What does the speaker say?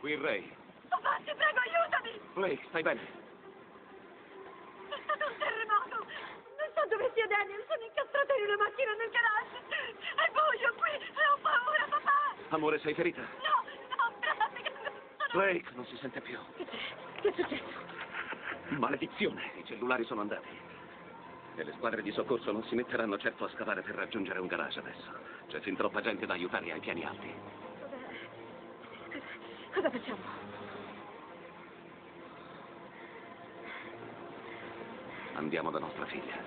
Qui Ray. Papà, ti prego, aiutami! Blake, stai bene? È stato un terremoto! Non so dove sia Daniel, sono incastrata in una macchina nel garage! È buio qui e ho paura, papà! Amore, sei ferita? No, no, piegando! Sono... Blake non si sente più. Che c'è? Che è successo? Maledizione, i cellulari sono andati. E le squadre di soccorso non si metteranno certo a scavare per raggiungere un garage adesso. C'è fin troppa gente da aiutare ai piani alti. Cosa, facciamo? Andiamo da nostra figlia.